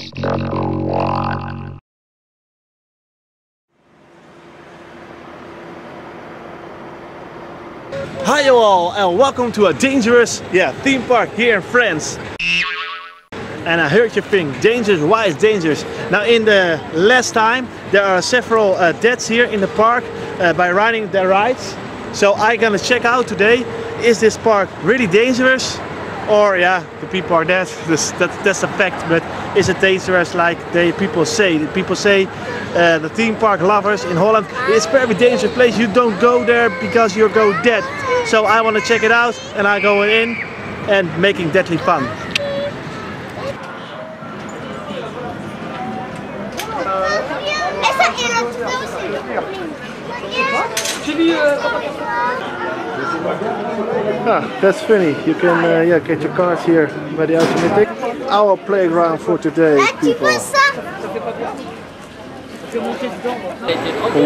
Hi you all and welcome to a dangerous yeah, theme park here in France. And I heard you think, dangerous, why is dangerous? Now in the last time there are several uh, deaths here in the park uh, by riding the rides. So I'm gonna check out today, is this park really dangerous? Or yeah, the people are dead, that's, that, that's a fact, but is it dangerous like they people say? People say uh, the theme park lovers in Holland, it's a very dangerous place, you don't go there because you go dead. So I want to check it out and I go in and making deadly fun. Ah, that's funny. You can uh, yeah get your cards here by the automatic. Our playground for today, people.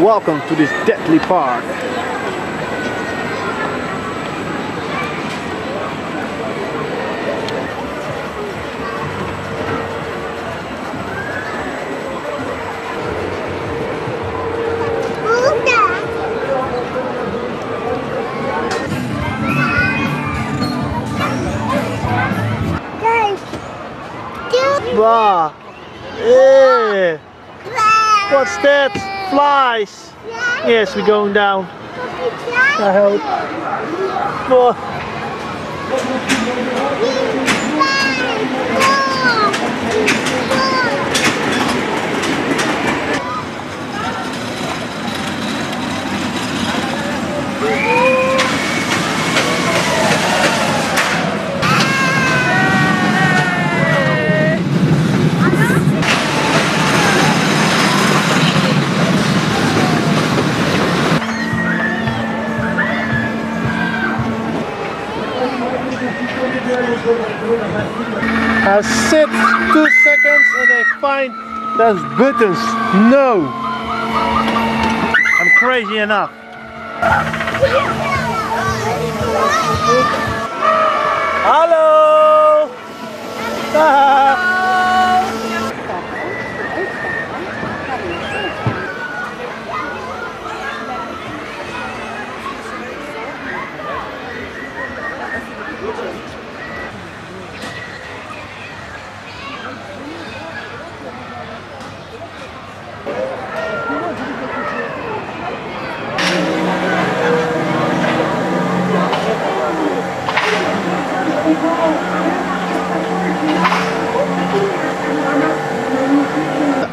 Welcome to this deadly park. Blah. Eh. What's that? Flies. Yes, we're going down. I hope. Whoa. I those buttons. No! I'm crazy enough. Hallo! Ah.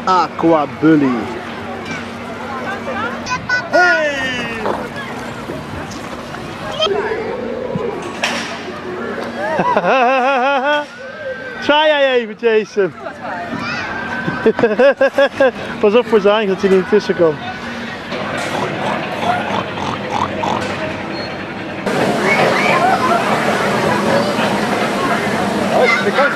Aqua Bully. Hey! Try jij even, Jason. Pas op voor zijn dat hij niet tussen komt. Maar.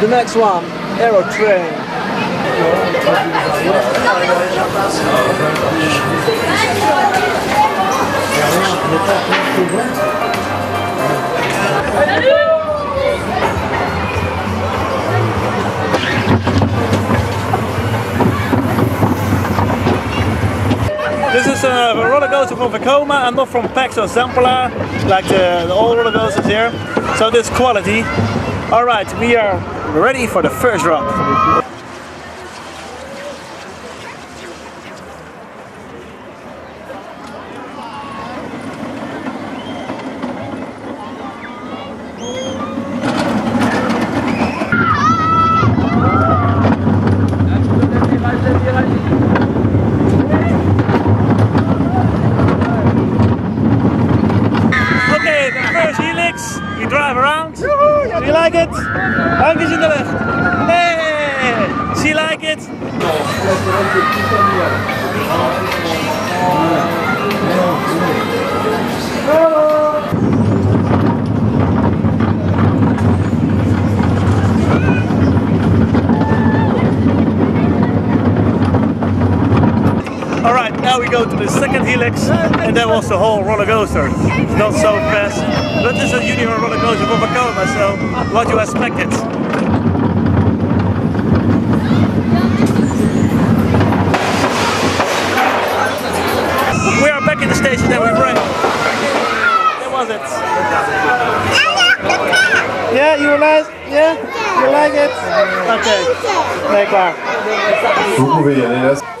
The next one, Aero Train. This a roller coaster from Vekoma and not from Pax or Zamperla, like the, the old roller coasters here. So this quality. Alright, we are ready for the first drop. Okay, the first helix. You drive around. Do you like it? Handjes in de lucht. Hey! Do you like it? go to the second helix and that was the whole roller coaster. It's not so fast, but it's a Union roller coaster for Vekoma, so what you expected. We are back in the station that we brought. That was it. Yeah, you like? Yeah, you like it? Okay. Nee, klaar. Vous pouvez y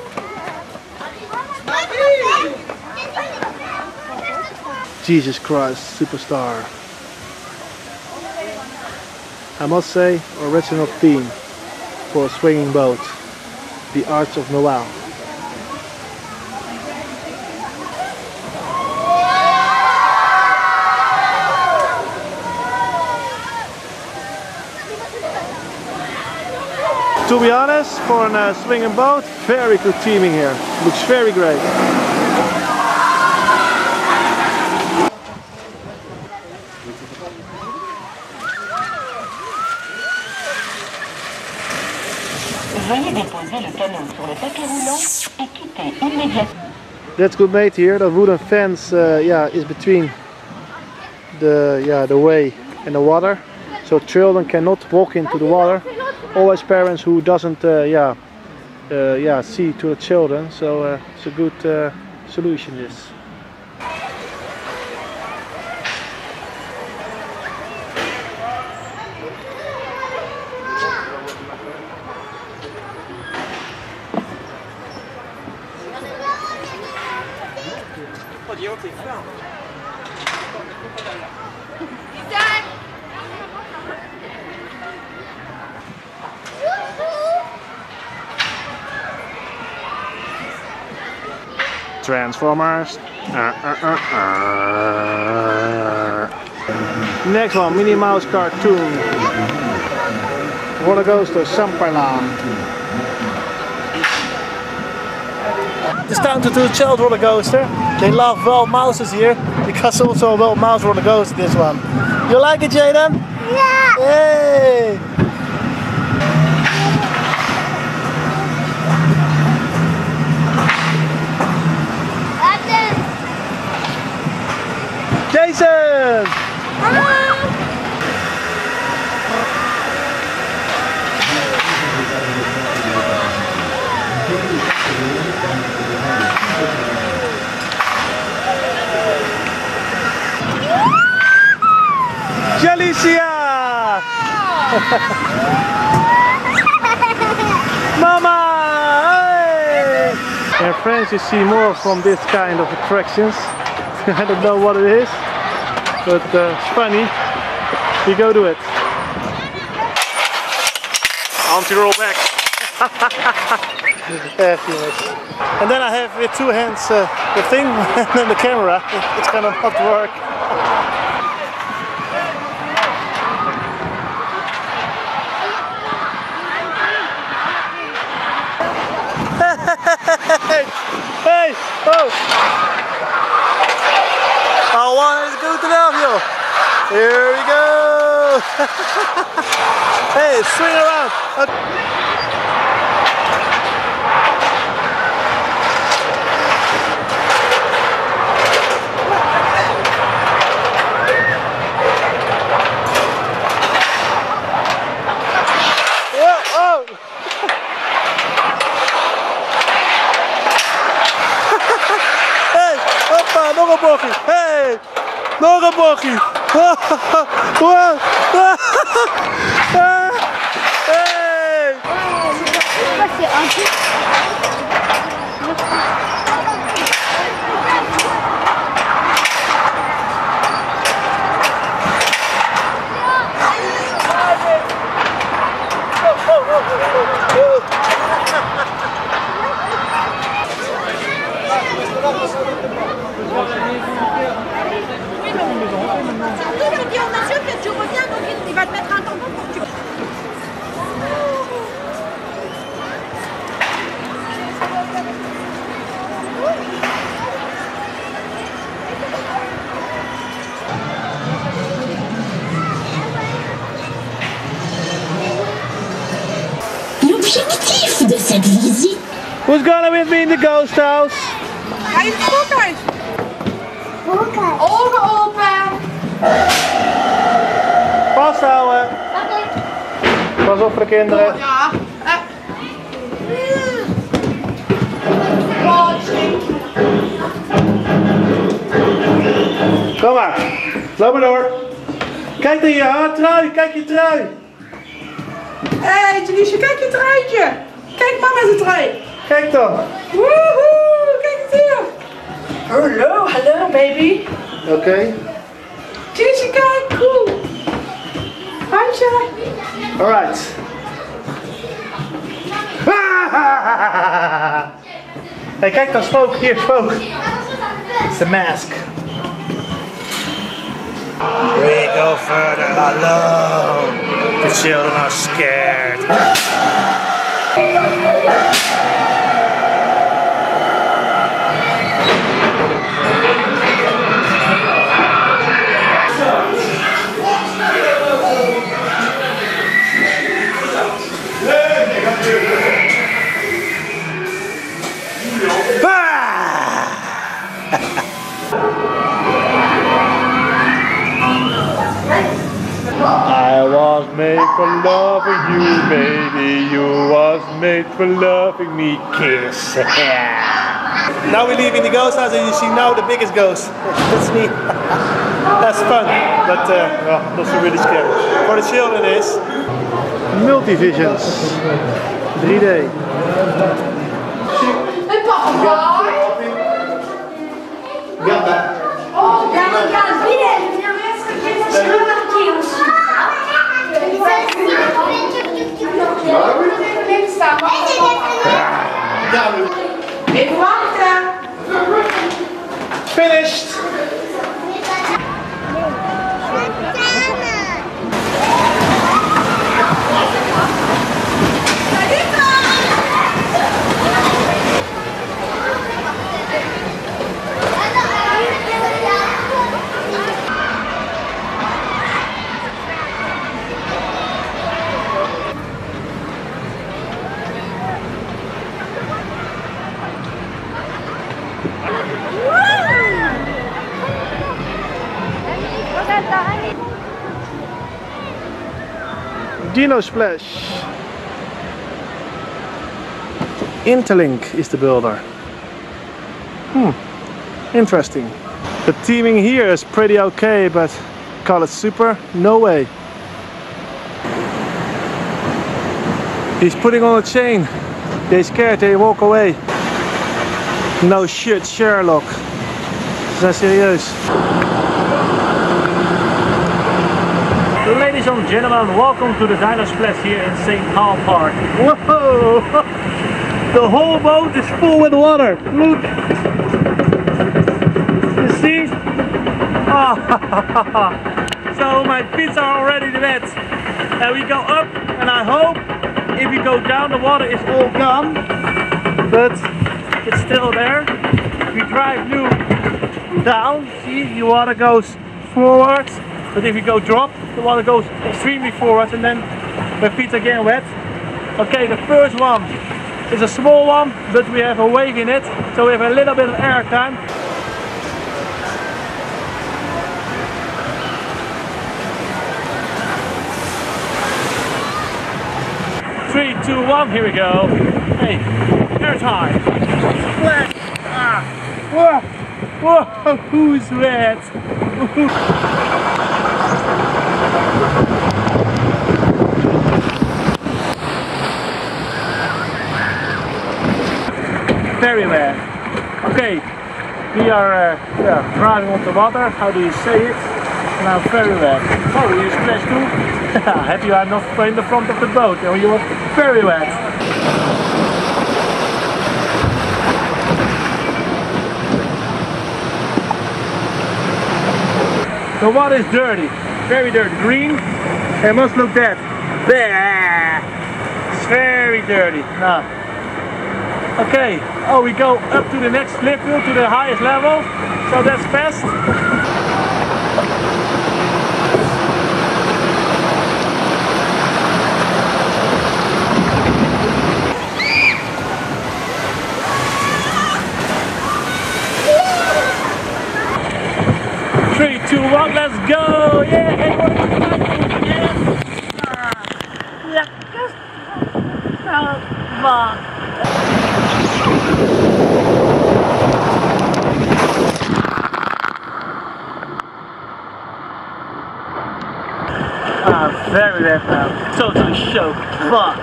Jesus Christ, superstar. I must say, original theme for a swinging boat, the Arch of Noel. To be honest, for a uh, swinging boat, very good teaming here. Looks very great. That's good mate here. The wooden fence, uh, yeah, is between the yeah the way and the water, so children cannot walk into the water. Always parents who doesn't uh, yeah uh, yeah see to the children. So uh, it's a good uh, solution. This. Transformers. Uh, uh, uh, uh. Next one, Minnie Mouse cartoon. Roller coaster Samparla. It's time to do a child roller coaster. They love wild mouses here because also wild mouse roller coaster this one. You like it, Jaden? Yeah. Hey! Mama! Hey! And friends, you see more from this kind of attractions. I don't know what it is, but uh, it's funny. We go to it. Arm to roll back. yeah. And then I have with two hands uh, the thing and then the camera. It's gonna not work. hey, hey, oh. Oh, one is yo. Here we go. hey, swing around. Who's gonna with me in the ghost house? Ga je het spookhuis? Boeken. Ogen open. Vasthouden. Pas op voor de kinderen. Ja. Eh. Kom maar. Loop maar door. Kijk naar je haar trui. Kijk je trui. Hé, hey, kijk je truitje. Kijk mama's trui. Kijk dan. Woehoe, kijk eens hier. Hallo, hallo baby. Oké. Janice, kijk, cool. Handje. Alright. Hey, kijk dan, spook. Hier, spook. It's the mask. We go further alone. The children are scared. I was made for loving you, baby. You was made for loving me. Kiss. now we're leaving the ghost house, and you see now the biggest ghost. That's me. That's fun, but uh, well, not so really scary. For the children, it is multivisions, 3D. Finished. Dino Splash. Interlink is the builder. Hmm, interesting. The teaming here is pretty okay, but call it super? No way. He's putting on a chain. They scared, they walk away. No shit, Sherlock. Is dat serieus? Ladies and gentlemen, welcome to the Dino Splash here in St. Paul Park. Whoa! The whole boat is full with water. Look! You see? So my feet are already wet. And we go up, and I hope if we go down, the water is all gone. But it's still there. We drive new down. See, the water goes forward. But if you go drop, the water goes extremely forward and then my feet are getting wet. Okay, the first one is a small one, but we have a wave in it, so we have a little bit of air time. Three, two, one, here we go. Hey, air time. Splash! Ah! Whoa! Whoa! Who's wet? Very wet. Okay, we are uh, yeah, driving on the water. How do you say it? Very wet. Oh, you splash too? Happy I'm not in the front of the boat. Oh, you are very wet. The water is dirty, very dirty. Green, it must look dead. There. It's very dirty. Nah. Okay, oh we go up to the next flip to the highest level. So that's fast. Three, two, one. let's go! Yeah, are very. Totally shook. Fuck.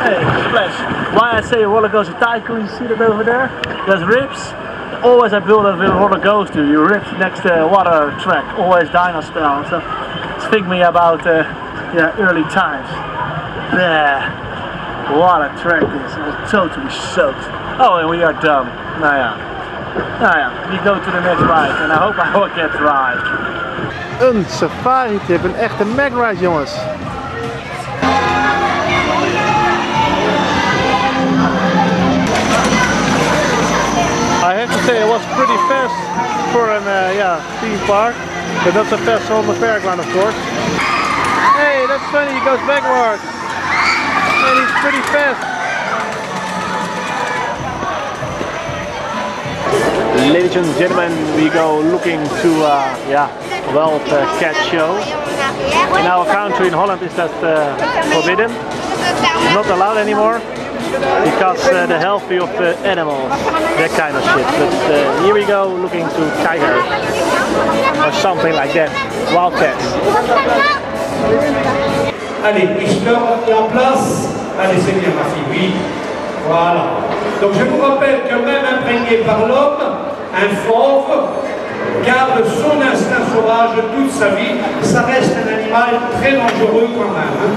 Hey, Splash. Why I say roller coaster tycoon, you see that over there? There's ribs. Always I build a roller coaster. You rip next to water track. Always dino style. So think me about uh, yeah, early times. Yeah. What a track this. I'm totally soaked. Oh, and we are done. Nou ja. Nou ja, we go to the next ride. And I hope I will get right. Een safari tip, een echte mag ride jongens. Have to say it was pretty fast for an uh, yeah, theme park, but not so fast on the fairground of course. Hey, that's funny, he goes backwards. And he's pretty fast. Ladies and gentlemen, we go looking to uh, yeah, wild uh, cat show. In our country in Holland is that uh, forbidden, not allowed anymore because uh, the health of the animals, that kind of shit. But uh, here we go looking to tigers or something like that, wild cats. Allez, Richter est en place. Allez, c'est bien ma fille, oui. Voilà. Donc je vous rappelle que même imprégné par l'homme, un fauve garde son instinct sauvage toute sa vie. Ça reste un animal très dangereux quand même. hein.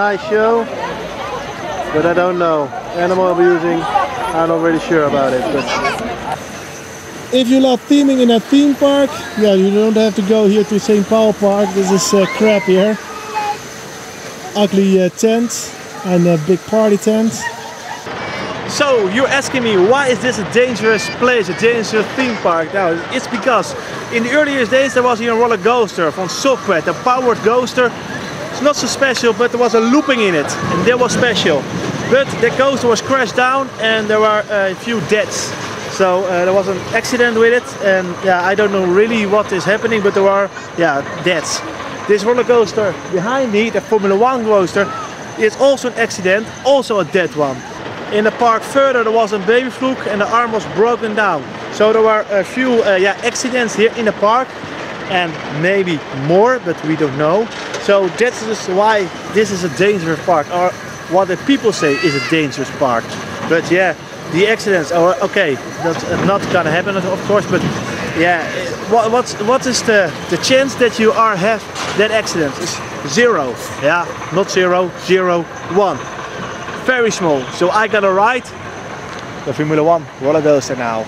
Nice show, but I don't know. Animal abusing, I'm not really sure about it. But if you love theming in a theme park, yeah, you don't have to go here to St. Paul Park. This is uh, crap here. Ugly uh, tent and a big party tent. So you're asking me why is this a dangerous place, a dangerous theme park? Now it's because in the earliest days there was here a roller coaster from Soquet, a powered coaster. Not so special, but there was a looping in it, and that was special. But the coaster was crashed down, and there were a few deaths. So uh, there was an accident with it, and yeah, I don't know really what is happening, but there were yeah deaths. This roller coaster behind me, the Formula One coaster, is also an accident, also a dead one. In the park further there was a baby fluke and the arm was broken down. So there were a few uh, yeah, accidents here in the park and maybe more, but we don't know. So that's just why this is a dangerous park, or what the people say is a dangerous park. But yeah, the accidents are okay. That's not gonna happen, of course. But yeah, what what's what is the the chance that you are have that accident is zero. Yeah, not zero, zero, one. Very small. So I gotta ride the Formula One roller coaster now.